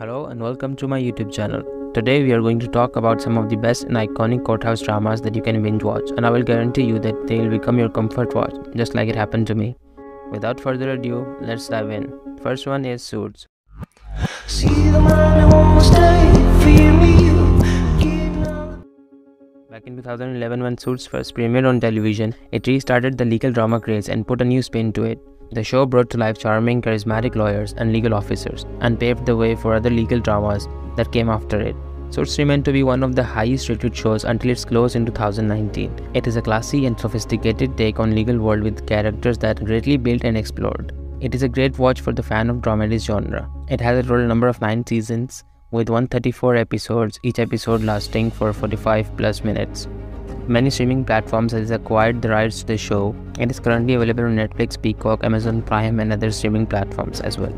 Hello and welcome to my YouTube channel. Today we are going to talk about some of the best and iconic courthouse dramas that you can binge watch and I will guarantee you that they will become your comfort watch just like it happened to me. Without further ado, let's dive in. First one is Suits. Back in 2011 when Suits first premiered on television, it restarted the legal drama craze and put a new spin to it. The show brought to life charming, charismatic lawyers and legal officers, and paved the way for other legal dramas that came after it. Suits remained to be one of the highest rated shows until its close in 2019. It is a classy and sophisticated take on legal world with characters that greatly built and explored. It is a great watch for the fan of dramedies genre. It has a total number of 9 seasons with 134 episodes, each episode lasting for 45 plus minutes. Many streaming platforms has acquired the rights to the show. It is currently available on Netflix, Peacock, Amazon Prime and other streaming platforms as well.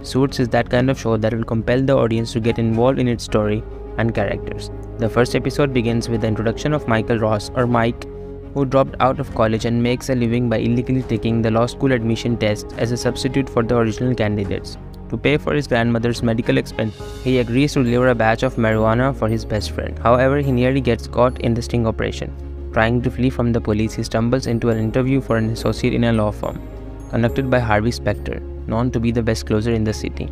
Suits is that kind of show that will compel the audience to get involved in its story and characters. The first episode begins with the introduction of Michael Ross or Mike who dropped out of college and makes a living by illegally taking the law school admission test as a substitute for the original candidates. To pay for his grandmother's medical expense, he agrees to deliver a batch of marijuana for his best friend. However, he nearly gets caught in the sting operation. Trying to flee from the police, he stumbles into an interview for an associate in a law firm, conducted by Harvey Specter, known to be the best closer in the city.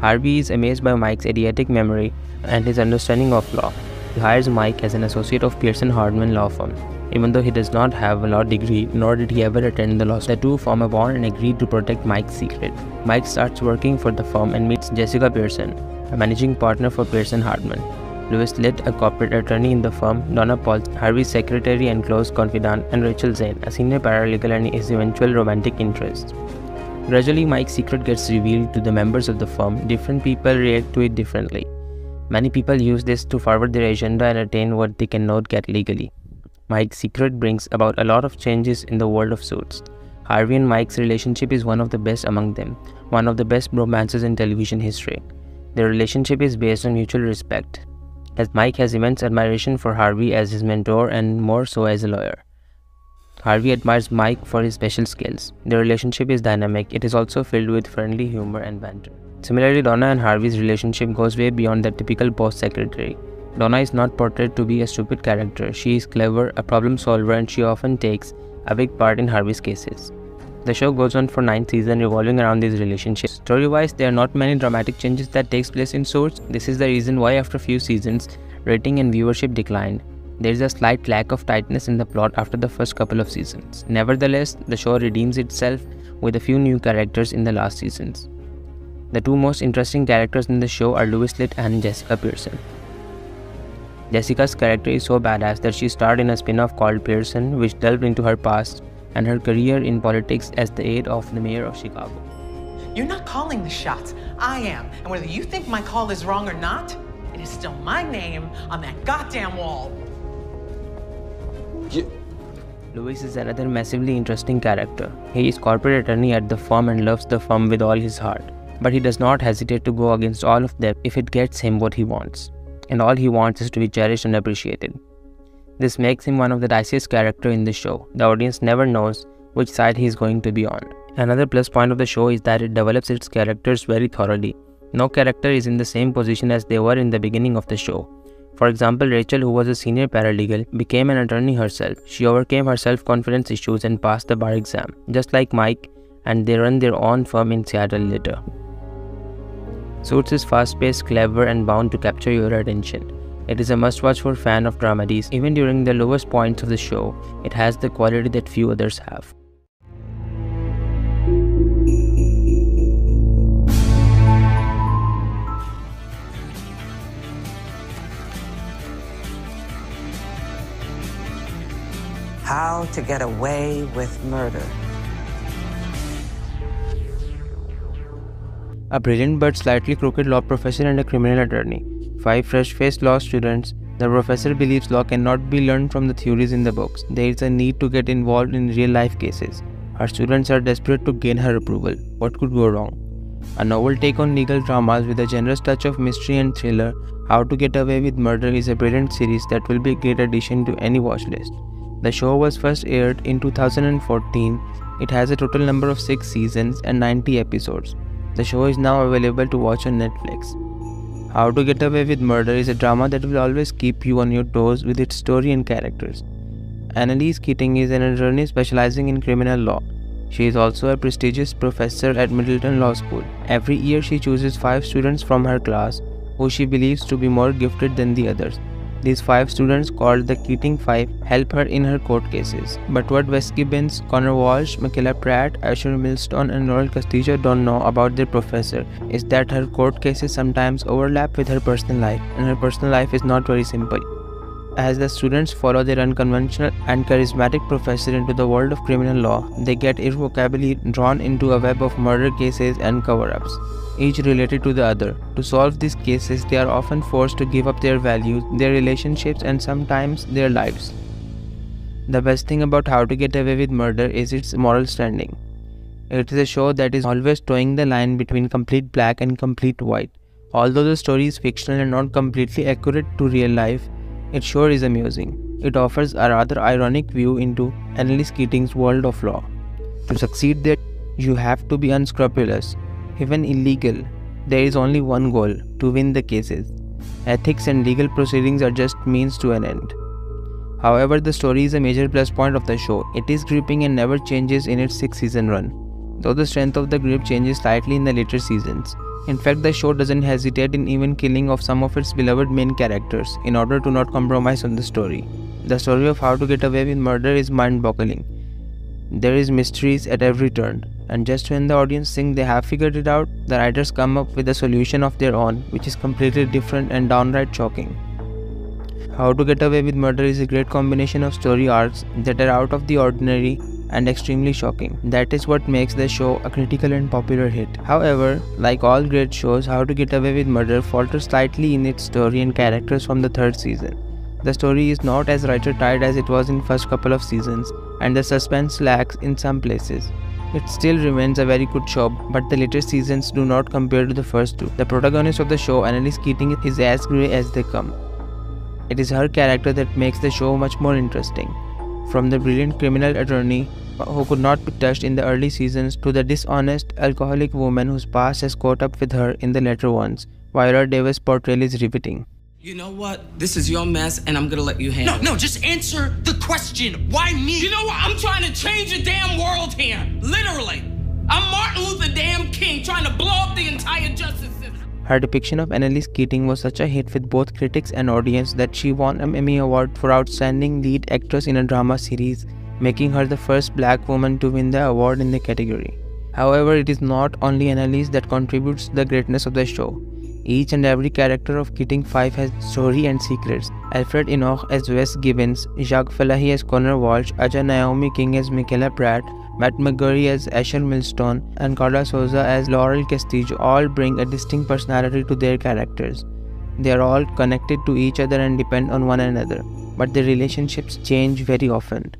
Harvey is amazed by Mike's eidetic memory and his understanding of law. He hires Mike as an associate of Pearson Hardman Law Firm, even though he does not have a law degree nor did he ever attend the law school. The two form a bond and agree to protect Mike's secret. Mike starts working for the firm and meets Jessica Pearson, a managing partner for Pearson Hardman. Louis Litt, a corporate attorney in the firm, Donna Paul, Harvey's secretary and close confidant, and Rachel Zane, a senior paralegal and his eventual romantic interest. Gradually, Mike's secret gets revealed to the members of the firm. Different people react to it differently. Many people use this to forward their agenda and attain what they cannot get legally. Mike's secret brings about a lot of changes in the world of suits. Harvey and Mike's relationship is one of the best among them, one of the best romances in television history. Their relationship is based on mutual respect, as Mike has immense admiration for Harvey as his mentor and more so as a lawyer. Harvey admires Mike for his special skills. Their relationship is dynamic, it is also filled with friendly humor and banter. Similarly, Donna and Harvey's relationship goes way beyond the typical boss secretary. Donna is not portrayed to be a stupid character. She is clever, a problem solver, and she often takes a big part in Harvey's cases. The show goes on for 9 seasons revolving around these relationships. Story-wise, there are not many dramatic changes that takes place in Suits. This is the reason why after a few seasons, rating and viewership declined. There is a slight lack of tightness in the plot after the first couple of seasons. Nevertheless, the show redeems itself with a few new characters in the last seasons. The two most interesting characters in the show are Louis Litt and Jessica Pearson. Jessica's character is so badass that she starred in a spin-off called Pearson which delved into her past and her career in politics as the aide of the mayor of Chicago. You're not calling the shots. I am. And whether you think my call is wrong or not, it is still my name on that goddamn wall. You... Louis is another massively interesting character. He is corporate attorney at the firm and loves the firm with all his heart. But he does not hesitate to go against all of them if it gets him what he wants and all he wants is to be cherished and appreciated. This makes him one of the diciest characters in the show. The audience never knows which side he is going to be on. Another plus point of the show is that it develops its characters very thoroughly. No character is in the same position as they were in the beginning of the show. For example, Rachel, who was a senior paralegal, became an attorney herself. She overcame her self-confidence issues and passed the bar exam, just like Mike, and they run their own firm in Seattle later. Suits is fast-paced, clever, and bound to capture your attention. It is a must-watch for fan of dramedies. Even during the lowest points of the show, it has the quality that few others have. How to get away with murder. A brilliant but slightly crooked law professor and a criminal attorney. Five fresh-faced law students. The professor believes law cannot be learned from the theories in the books. There is a need to get involved in real-life cases. Her students are desperate to gain her approval. What could go wrong? A novel take on legal dramas with a generous touch of mystery and thriller, How to Get Away with Murder is a brilliant series that will be a great addition to any watch list. The show was first aired in 2014. It has a total number of 6 seasons and 90 episodes. The show is now available to watch on Netflix. How to Get Away with Murder is a drama that will always keep you on your toes with its story and characters. Annalise Keating is an attorney specializing in criminal law. She is also a prestigious professor at Middleton Law School. Every year, she chooses five students from her class who she believes to be more gifted than the others. These five students, called the Keating Five, help her in her court cases. But what Wes Gibbons, Connor Walsh, Michaela Pratt, Asher Millstone, and Laurel Castillo don't know about their professor is that her court cases sometimes overlap with her personal life, and her personal life is not very simple. As the students follow their unconventional and charismatic professor into the world of criminal law, they get irrevocably drawn into a web of murder cases and cover ups each related to the other. To solve these cases, they are often forced to give up their values, their relationships, and sometimes their lives. The best thing about How to Get Away with Murder is its moral standing. It is a show that is always toeing the line between complete black and complete white. Although the story is fictional and not completely accurate to real life, it sure is amusing. It offers a rather ironic view into Annalise Keating's world of law. To succeed there, you have to be unscrupulous, even illegal, there is only one goal to win the cases. Ethics and legal proceedings are just means to an end. However, the story is a major plus point of the show. It is gripping and never changes in its six season run, though the strength of the grip changes slightly in the later seasons. In fact, the show doesn't hesitate in even killing off some of its beloved main characters in order to not compromise on the story. The story of how to get away with murder is mind-boggling. There is mysteries at every turn, and just when the audience think they have figured it out, the writers come up with a solution of their own, which is completely different and downright shocking. How to Get Away with Murder is a great combination of story arcs that are out of the ordinary and extremely shocking. That is what makes the show a critical and popular hit. However, like all great shows, How to Get Away with Murder falters slightly in its story and characters from the third season. The story is not as writer tight as it was in first couple of seasons, and the suspense lacks in some places. It still remains a very good show, but the later seasons do not compare to the first two. The protagonist of the show, Annalise Keating, is as grey as they come. It is her character that makes the show much more interesting. From the brilliant criminal attorney who could not be touched in the early seasons to the dishonest alcoholic woman whose past has caught up with her in the later ones, Viola Davis' portrayal is riveting. You know what? This is your mess, and I'm gonna let you handle No, no, just answer the question. Why me? You know what? I'm trying to change the damn world here. Literally. I'm Martin Luther damn King trying to blow up the entire justice system. Her depiction of Annalise Keating was such a hit with both critics and audience that she won an Emmy Award for Outstanding Lead Actress in a Drama Series, making her the first black woman to win the award in the category. However, it is not only Annalise that contributes to the greatness of the show. Each and every character of Keating 5 has story and secrets. Alfred Enoch as Wes Gibbons, Jack Falahee as Connor Walsh, Aja Naomi King as Michaela Pratt, Matt McGorry as Asher Millstone, and Karla Souza as Laurel Castillo all bring a distinct personality to their characters. They are all connected to each other and depend on one another, but their relationships change very often.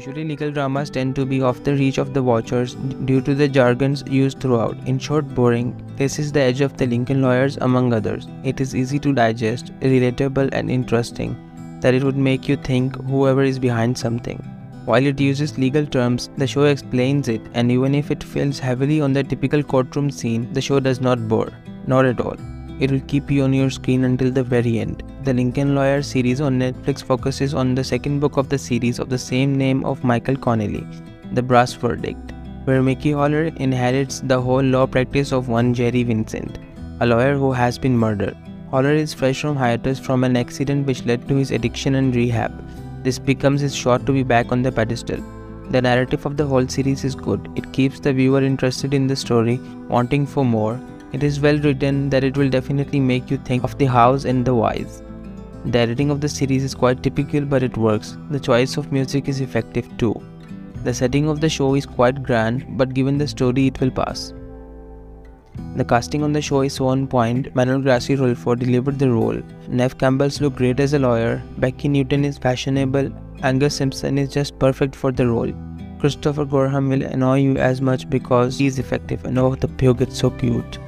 Usually legal dramas tend to be off the reach of the watchers due to the jargons used throughout. In short, boring. This is the edge of the Lincoln lawyers among others. It is easy to digest, relatable and interesting that it would make you think whoever is behind something. While it uses legal terms, the show explains it and even if it feels heavily on the typical courtroom scene, the show does not bore. Not at all. It will keep you on your screen until the very end. The Lincoln Lawyer series on Netflix focuses on the second book of the series of the same name of Michael Connelly, The Brass Verdict, where Mickey Haller inherits the whole law practice of one Jerry Vincent, a lawyer who has been murdered. Haller is fresh from hiatus from an accident which led to his addiction and rehab. This becomes his shot to be back on the pedestal. The narrative of the whole series is good. It keeps the viewer interested in the story, wanting for more. It is well written that it will definitely make you think of the hows and the whys. The editing of the series is quite typical but it works. The choice of music is effective too. The setting of the show is quite grand but given the story it will pass. The casting on the show is so on point. Manuel Garcia-Rulfo delivered the role. Neve Campbell's look great as a lawyer. Becki Newton is fashionable. Angus Sampson is just perfect for the role. Christopher Gorham will annoy you as much because he is effective and oh the pug is so cute.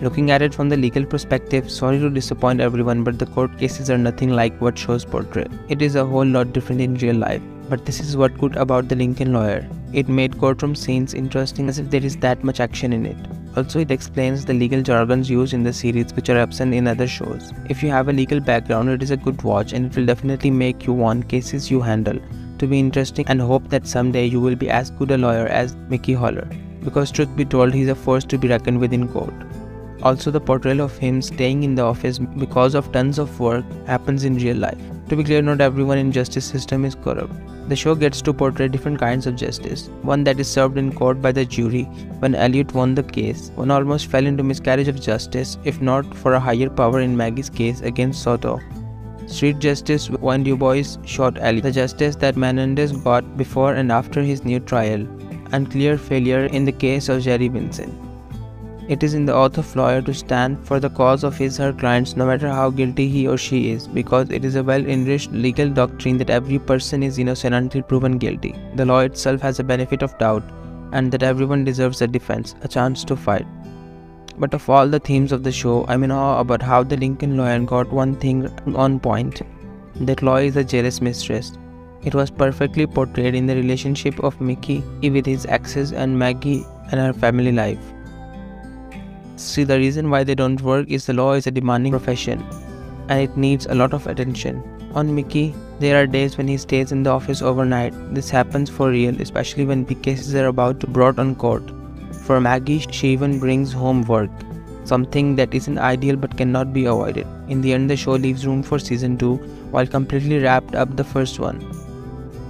Looking at it from the legal perspective, sorry to disappoint everyone, but the court cases are nothing like what shows portray. It is a whole lot different in real life. But this is what good about the Lincoln Lawyer. It made courtroom scenes interesting as if there is that much action in it. Also, it explains the legal jargons used in the series which are absent in other shows. If you have a legal background, it is a good watch and it will definitely make you want cases you handle to be interesting and hope that someday you will be as good a lawyer as Mickey Haller. Because truth be told, he's a force to be reckoned with in court. Also, the portrayal of him staying in the office because of tons of work happens in real life. To be clear, not everyone in justice system is corrupt. The show gets to portray different kinds of justice. One that is served in court by the jury when Elliot won the case. One almost fell into miscarriage of justice if not for a higher power in Maggie's case against Soto. Street justice when Du Bois shot Elliot. The justice that Menendez got before and after his new trial. And clear failure in the case of Jerry Vincent. It is in the oath of lawyer to stand for the cause of his or her clients no matter how guilty he or she is because it is a well-enriched legal doctrine that every person is innocent until proven guilty. The law itself has a benefit of doubt and that everyone deserves a defense, a chance to fight. But of all the themes of the show, I'm in awe about how the Lincoln lawyer got one thing on point. That law is a jealous mistress. It was perfectly portrayed in the relationship of Mickey with his exes and Maggie and her family life. See, the reason why they don't work is the law is a demanding profession and it needs a lot of attention. On Mickey, there are days when he stays in the office overnight. This happens for real, especially when big cases are about to brought on court. For Maggie, she even brings home work, something that isn't ideal but cannot be avoided. In the end, the show leaves room for season 2 while completely wrapped up the first one.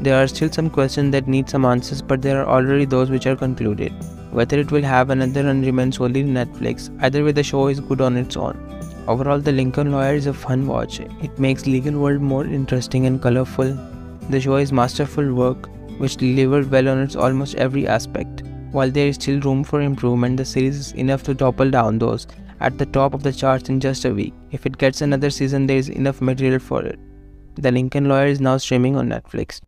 There are still some questions that need some answers, but there are already those which are concluded. Whether it will have another run remains only Netflix. Either way, the show is good on its own. Overall, The Lincoln Lawyer is a fun watch. It makes legal world more interesting and colorful. The show is masterful work which delivered well on its almost every aspect. While there is still room for improvement, the series is enough to topple down those at the top of the charts in just a week. If it gets another season, there is enough material for it. The Lincoln Lawyer is now streaming on Netflix.